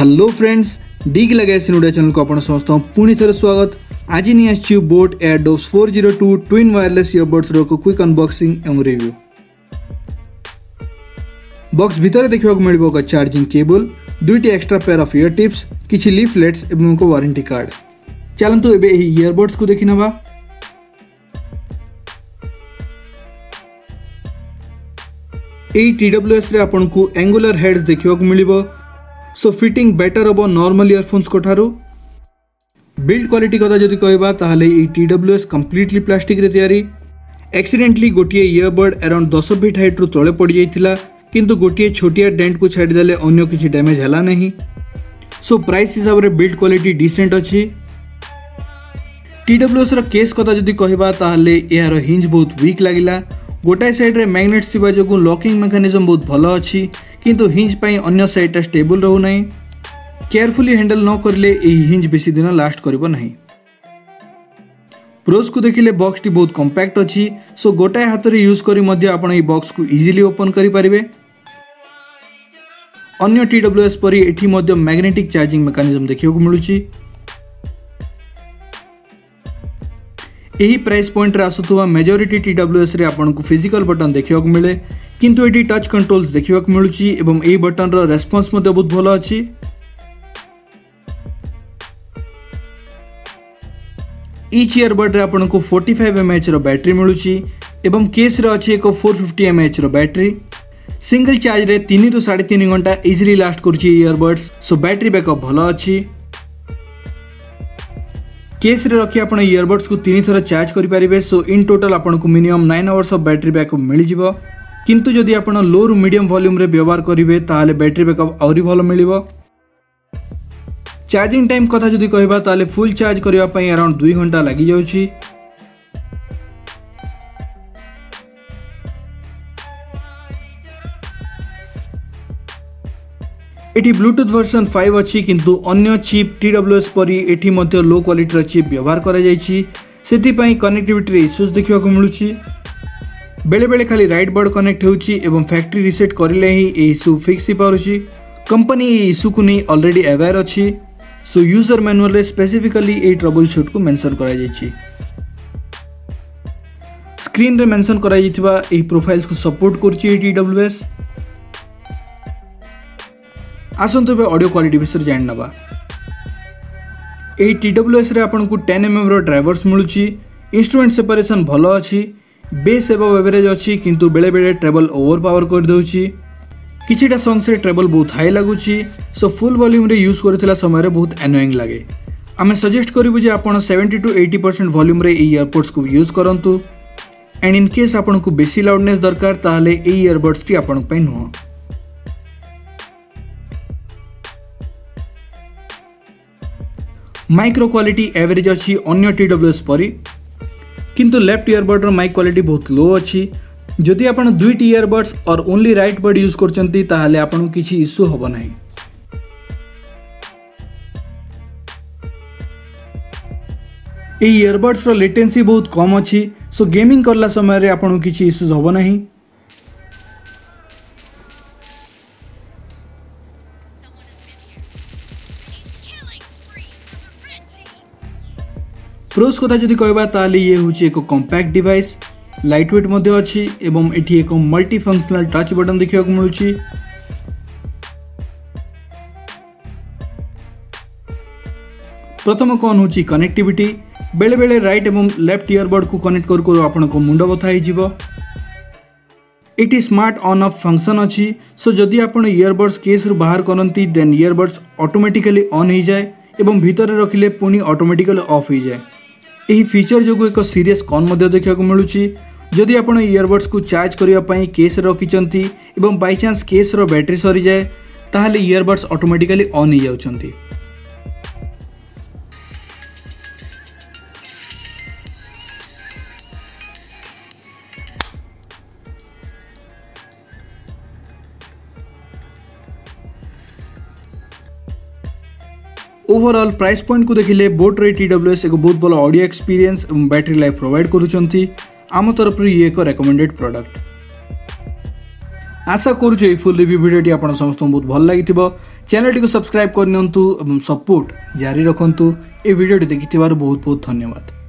hello friends डिग लगे सीनोडिया channel को आपन समस्त पुणी थरे स्वागत आज नहीं आछियो boAt Airdopes 402 twin wireless earbuds रो क्विक अनबॉक्सिंग एवं रिव्यू बॉक्स भीतर देखियो को charging cable दुईट extra pair of ear tips किछि लीफलेट्स एवं को वारंटी कार्ड चलंतु एबे एही ईयरबड्स को देखिनबा ए टीडब्ल्यूएस रे आपन एंगुलर हेड्स देखियो को सो फिटिंग बेटर अब नर्माल इयरफोन्स ठार বিল্ড কোয়ালিটি কথা যদি কহবা তাহলে এই টি ডব্লু এস কমপ্লিটলি প্লাষ্টিক্রে তৈরি আক্সিডেন্টলি গোটিয়ে ইয়রবড আরাউন্ড দশ ফিট হাইট্রু তলে পড়িযাই কিন্তু গোটিয়ে ছোটিয়া ডেন্টকু ছাড়িদেলে অন্য কিছু ড্যামেজ হেলা না সো প্রাইস হিসাবে বিল্ড কোয়ালিটি ডিসেন্ট অছি টি ডব্লু এসর কেস কথা যদি কহবা তাহলে এর হিঞ্জ বহুত উইক লাগিলা গোটাই সাইড্রে ম্যাগনেট থাকা যোগ লকিং মেকানিজম বহুত ভালো অছি किंतु हिंज अन्य सैडटा स्टेबुल रोना केयरफुली हैंडल नक हिंज बेस दिन लास्ट करना प्रोज को देखिले बक्स टी बहुत कंपैक्ट अच्छी सो गोटाए हाथ में यूज कर बक्स को इजिली ओपन करेंगे अगर टी डब्ल्यू एस पर मैग्नेटिक चार्जिंग मेकानिजम देखा मिलूँ यही प्राइस पॉइंट आसुवा मेजोरीटी टी डब्ल्यू एस आपको फिजिकाल बटन देखा मिले কিন্তু এডি টাচ কন্ট্রোলস দেখিবাক মিলুচি এবম এই বাটনৰ ৰেস্পন্স বহুত ভাল আছে ইয়াৰ বৰ্ডে আপোনাক 45 এমএচৰ বেটৰী মিলুচি এবম কেছ ৰ আছে একো 450 এমএচৰ বেটৰী ਸਿੰগেল চার্জৰে 3 ত 3.5 ঘণ্টা ইজিলি লাষ্ট কৰুচি ইয়াৰ বৰ্ডছ সো বেটৰী বেকআপ ভাল আছে কেছ ৰ ৰখি আপোনাৰ ইয়াৰ বৰ্ডছক 3 തര চার্জ কৰি পৰিব সো ইন টটেল আপোনাক minimum 9 hours of battery back মিলি দিব কিন্তু যদি আপনার লোরু মিডিয়াম ভଲ୍ୟୁମ୍ରେ ব্যবহার করবে তাহলে ব্যাটেরি ব্যাকআপ আহরি ভালো মিলব চার্জিং টাইম কথা যদি কহবা তাহলে ফুল চার্জ করা আরাউন্ড দুই ঘন্টা লাগি যাচ্ছি এটি ব্লুটুথ ভর্সন ফাইভ অছি কিন্তু অন্য চিপ টি ডব্লুএস পরি এটি মধ্য লো কোয়ালিটির চিপ ব্যবহার করা যাইছি সেপাই কনেক্টিভিটির ইস্যুজ দেখা মিলুছি बेले खाली रईट बर्ड कनेक्ट हो फैक्ट्री रिसेट करें ही इश्यू फिक्स हो पार कंपनी ये इश्यू को नहीं अलरेडी अवेयर अच्छी सो यूजर मैनुअल स्पेसीफिकाली ये ट्रबल सुट को मेनसन कर स्क्रीन रे मेनसन कर प्रोफाइल्स को सपोर्ट करडब्ल्यूएस आसतु ए अडियो क्वालिटी विषय जान ना এই টিডব্লুএস রে আপনার টেন এম এম র ড্রাইভর্স মিলুচি ইনস্ট্রুমেন্ট সেপারেসন ভাল ବେଶ୍ ଏବଭ୍ ଏଭରେଜ୍ ଅଛି କିନ୍ତୁ ବେଳେବେଳେ ଟ୍ରେବଲ୍ ଓଭର୍ ପାୱାର କରିଦେଉଛି କିଛିଟା ସଙ୍ଗସରେ ଟ୍ରେବଲ୍ ବହୁତ ହାଇ ଲାଗୁଛି ସୋ ଫୁଲ୍ ଭଲ୍ୟୁମ୍ରେ ୟୁଜ୍ କରୁଥିଲା ସମୟରେ ବହୁତ ଆନୋଇଂ ଲାଗେ ଆମେ ସଜେଷ୍ଟ କରିବୁ ଯେ ଆପଣ ସେଭେଣ୍ଟି ଟୁ ଏଇଟି ପରସେଣ୍ଟ ଭଲ୍ୟୁମ୍ରେ ଏଇ ଇୟରବଡ଼୍ସକୁ ୟୁଜ୍ କରନ୍ତୁ ଆଣ୍ଡ ଇନ୍ କେସ୍ ଆପଣଙ୍କୁ ବେଶୀ ଲାଉଡନେସ୍ ଦରକାର ତାହେଲେ ଏଇ ଇୟରବଡ଼୍ସଟି ଆପଣଙ୍କ ପାଇଁ ନୁହଁ ମାଇକ୍ରୋ କ୍ୱାଲିଟି ଏଭରେଜ୍ ଅଛି ଅନ୍ୟ ଟି ଡବ୍ଲ୍ୟୁଏସ୍ ପରି किंतु लेफ्ट इयरबड माइक क्वालिटी बहुत लो अच्छी जदि आप दुईट इयरबड्स और ओनली रईट बड यूज करते आपको किसी हम ना ये इयरबड्स बहुत कम अच्छी सो गेमिंग कला समय आपको किसी इश्यूज हम ना ପ୍ରୋସ୍ କଥା ଯଦି କହିବା ତାହେଲେ ଇଏ ହେଉଛି ଏକ କମ୍ପାକ୍ଟ ଡିଭାଇସ୍ ଲାଇଟ୍ ୱେଟ୍ ମଧ୍ୟ ଅଛି ଏବଂ ଏଠି ଏକ ମଲ୍ଟି ଫଙ୍କସନାଲ୍ ଟଚ୍ ବଟନ୍ ଦେଖିବାକୁ ମିଳୁଛି ପ୍ରଥମ କ'ଣ ହେଉଛି କନେକ୍ଟିଭିଟି ବେଳେବେଳେ ରାଇଟ୍ ଏବଂ ଲେଫ୍ଟ ଇୟରବଡ଼କୁ କନେକ୍ଟ କରୁ କରୁ ଆପଣଙ୍କ ମୁଣ୍ଡ ବଥା ହୋଇଯିବ ଏଠି ସ୍ମାର୍ଟ ଅନ୍ ଅଫ୍ ଫଙ୍କସନ୍ ଅଛି ସୋ ଯଦି ଆପଣ ଇୟରବଡ଼୍ସ କେସ୍ରୁ ବାହାର କରନ୍ତି ଦେନ୍ ଇୟରବଡ଼୍ସ ଅଟୋମେଟିକାଲି ଅନ୍ ହୋଇଯାଏ ଏବଂ ଭିତରେ ରଖିଲେ ପୁଣି ଅଟୋମେଟିକାଲି ଅଫ୍ ହୋଇଯାଏ ଏହି ଫିଚର ଯୋଗୁଁ ଏକ ସିରିୟସ୍ କନ୍ ମଧ୍ୟ ଦେଖିବାକୁ ମିଳୁଛି ଯଦି ଆପଣ ଇୟରବଡ଼୍ସକୁ ଚାର୍ଜ କରିବା ପାଇଁ କେସ୍ରେ ରଖିଛନ୍ତି ଏବଂ ବାଇଚାନ୍ସ କେସ୍ର ବ୍ୟାଟେରୀ ସରିଯାଏ ତାହେଲେ ଇୟରବଡ଼୍ସ ଅଟୋମେଟିକାଲି ଅନ୍ ହୋଇଯାଉଛନ୍ତି ओभरअल प्राइस पॉइंट को देखिले बोट्रे टी डब्ल्यू एस एक बहुत भल अडियो एक्सपीरियंस और बैटेरी लाइफ प्रोवाइड करम तरफ ये एक रेकमेंडेड प्रडक्ट आशा करुचे ये फुल रिव्यू भिडियोटी आप समस्त बहुत भल लगी चैनल को सब्सक्राइब करनी सपोर्ट जारी रखु ये भिडियोटी देखि बहुत बहुत धन्यवाद